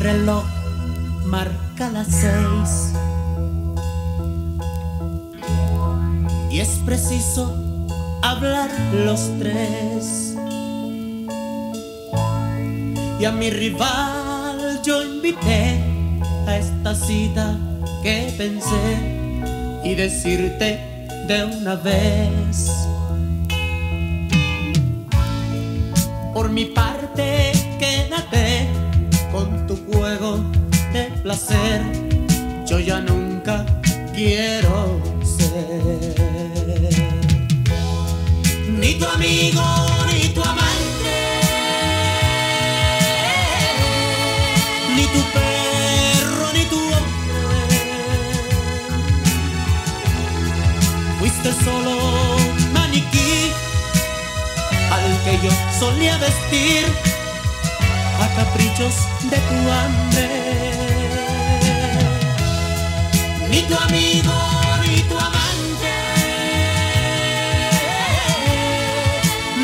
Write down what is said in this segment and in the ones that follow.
reloj marca las seis. Y es preciso hablar los tres. Y a mi rival yo invité a esta cita que pensé y decirte de una vez. Por mi parte Yo ya nunca quiero ser ni tu amigo ni tu amante, ni tu perro ni tu hombre. Fuiste solo maniquí al que yo solía vestir a caprichos de tu hambre. Ni tu amigo ni tu amante,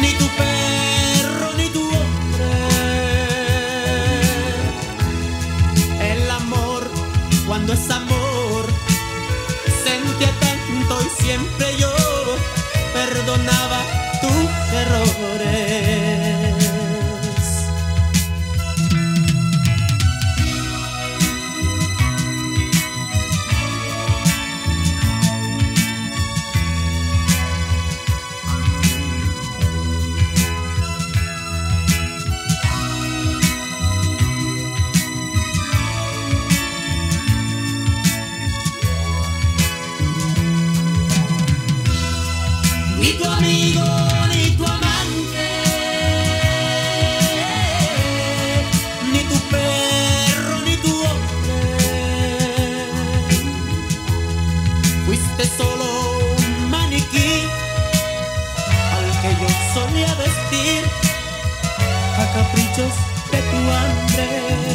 ni tu perro ni tu hombre. El amor, cuando es amor, sentía tanto y siempre yo perdonaba tus errores. ni tu amigo, ni tu amante, ni tu perro, ni tu hombre. Fuiste solo un maniquí al que yo solía vestir a caprichos de tu hambre.